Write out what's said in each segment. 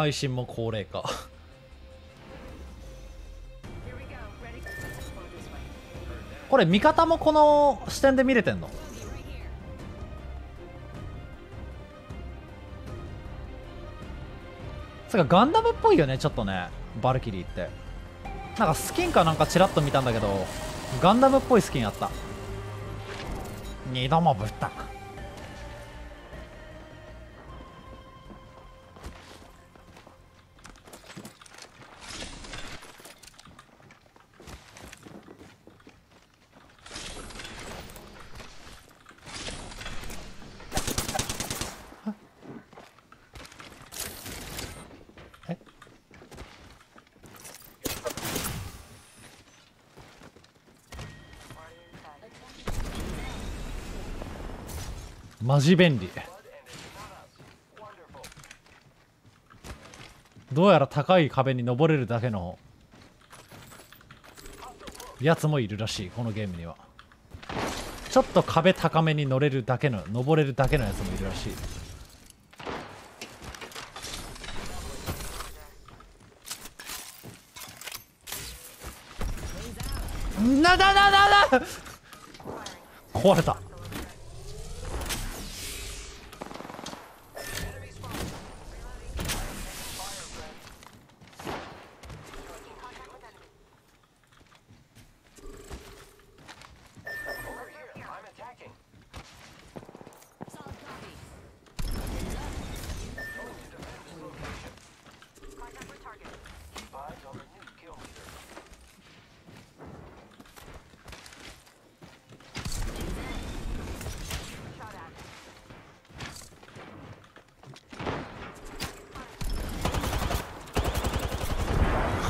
配信も高齢化これ味方もこの視点で見れてんの？つかガンダムっぽいよねちょっとね。バルキリーって。なんかスキンかなんかチラッと見たんだけどガンダムっぽいスキンあった。二度もぶったマジ便利。どうやら高い壁に登れるだけのやつもいるらしいこのゲームには。ちょっと壁高めに乗れるだけの登れるだけのやつもいるらしい。なだなだな！壊れた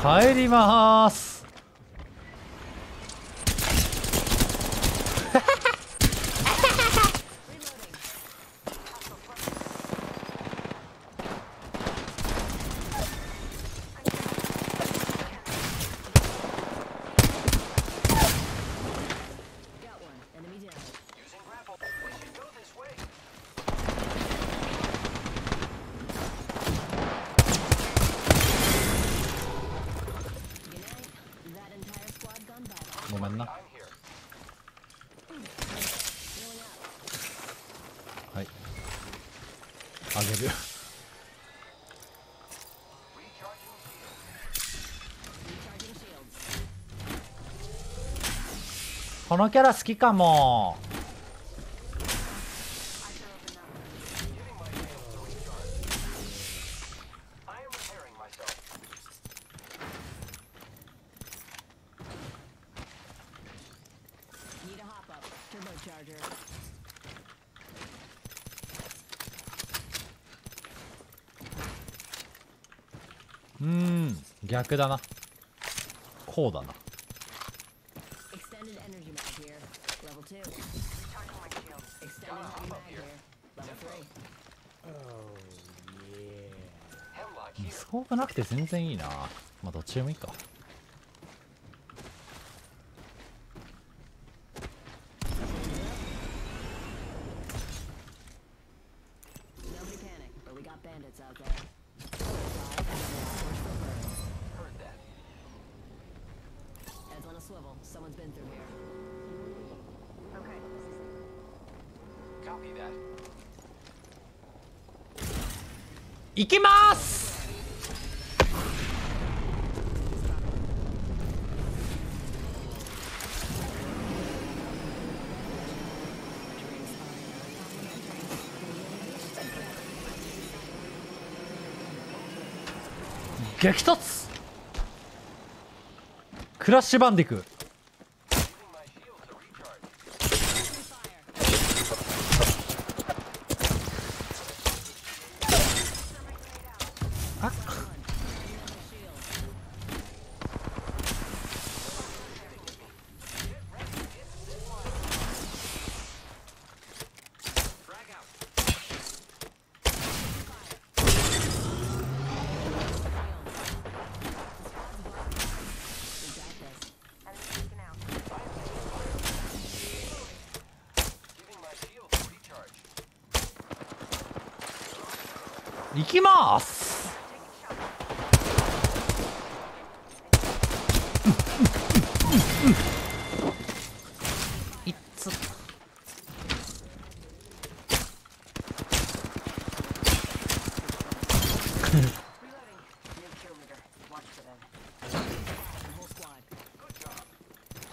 帰りますごめんなはいあげるこのキャラ好きかも。うーん逆だな。こうだな。3. スコープなくて全然いいな。まあどっちでもいいか。Nobody panic, but we 激突。クラッシュバンディク。行きます。いつ。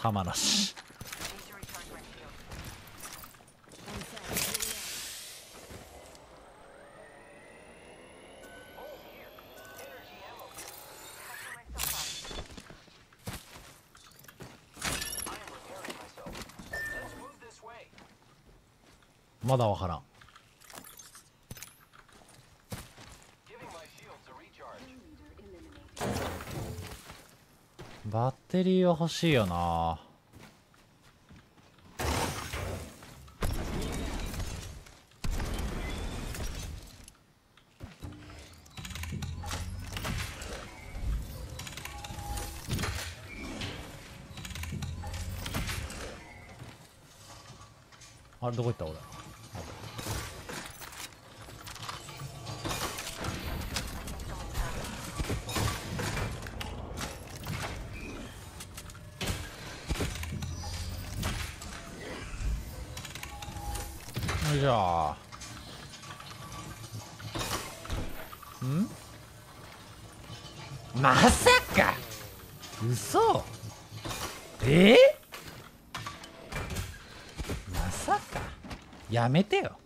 玉なし。まだわからん。バッテリーは欲しいよな。あれどこ行った？俺。よいしょん？まさか。嘘。え？まさか。やめてよ。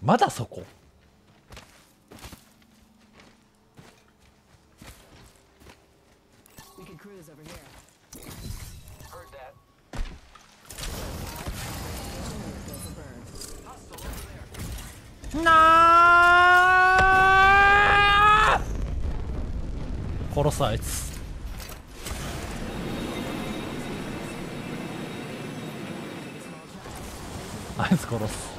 まだそこ？さあいつあいつ殺す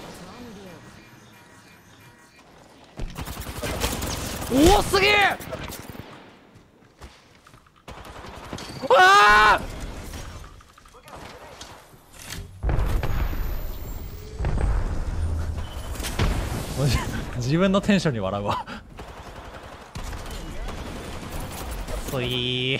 おおすげえああ自分のテンションに笑うわ。遅い。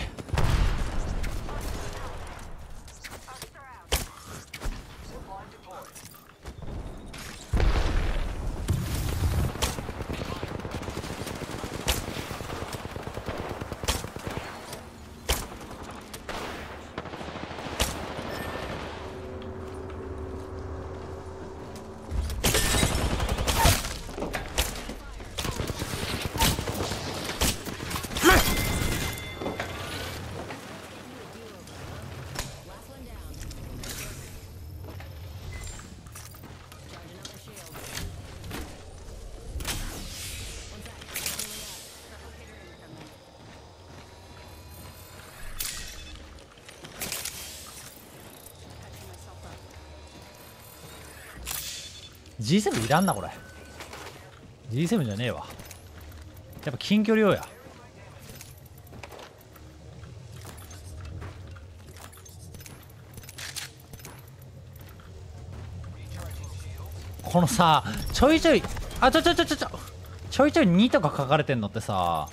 ？G7 いらんなこれ。G7 じゃねえわ。やっぱ近距離用や。このさちょいちょいあちょちょちょちょちょ。ちょいちょい2とか書かれてんのってさ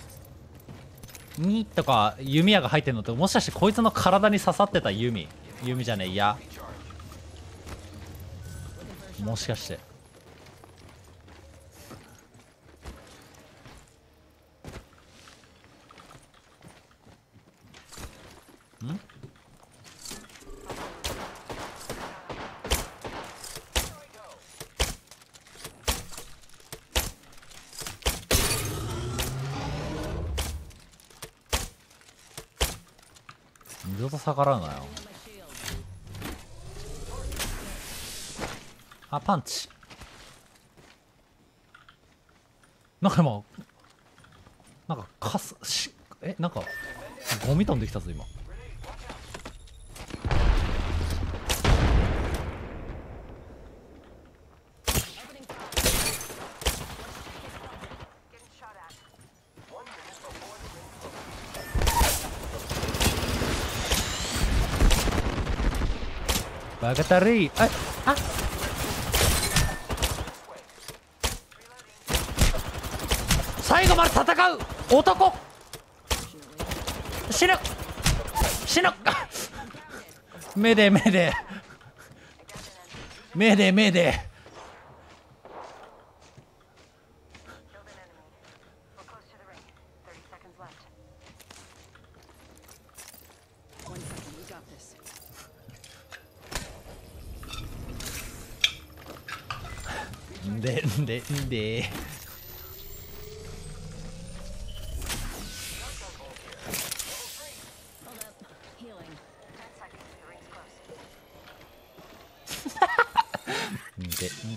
2とか弓矢が入ってんのってもしかしてこいつの体に刺さってた弓弓じゃねえ矢。もしかして。度と逆らうなよあパンチ。なんか今なんかかすしえなんかゴミ飛んできたぞ今。バカたるいああ最後まで戦う男死ぬ死ぬ目で目で目で目でんでんでんで Hold up. Healing. 10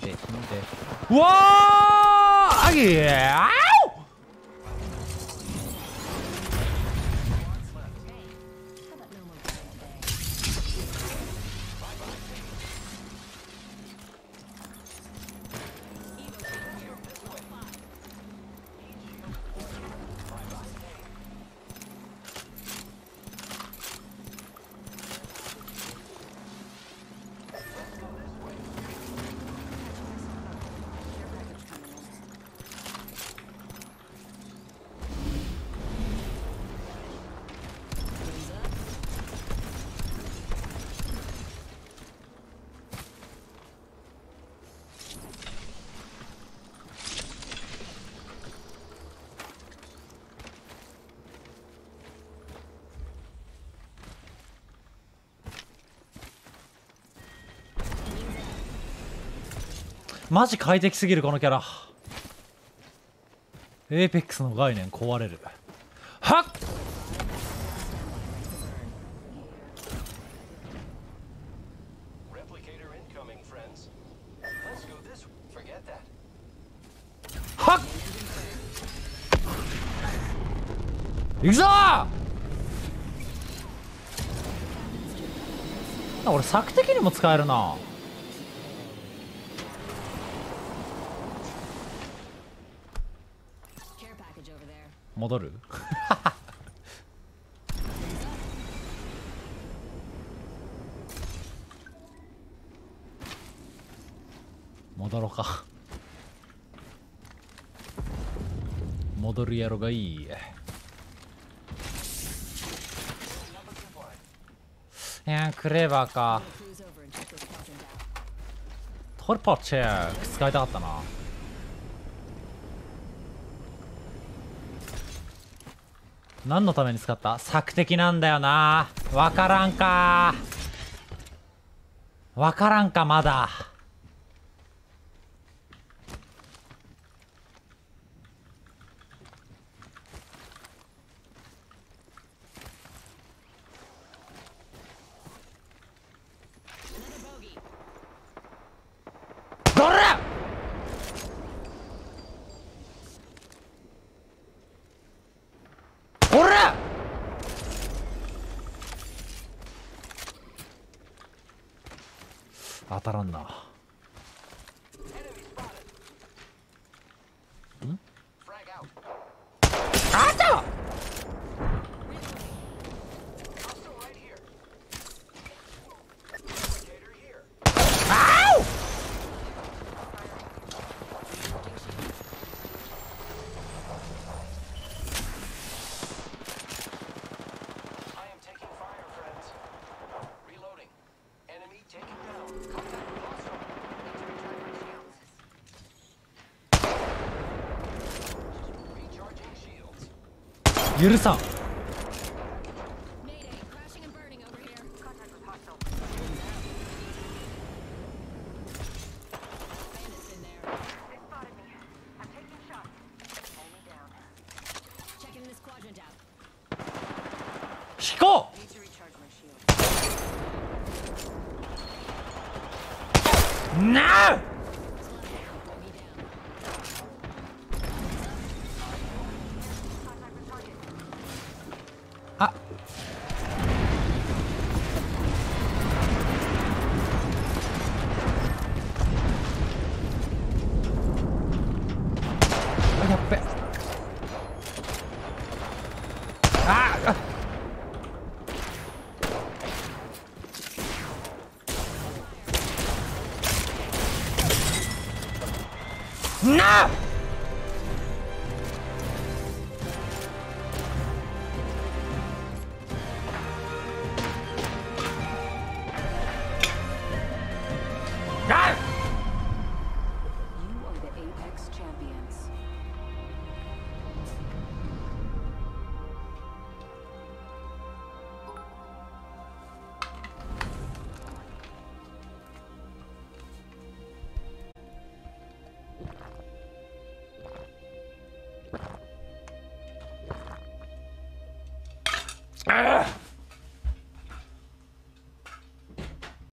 マジ快適すぎるこのキャラ。エーペックスの概念壊れる。はっ！いくぞ！俺策的にも使えるな。戻る？戻ろうか。戻るやろがいい。いやクレーバーか。トルポチェー使いたかったな。何のために使った？索敵なんだよな。わからんか。わからんかまだ。当たらんな。許さん。あ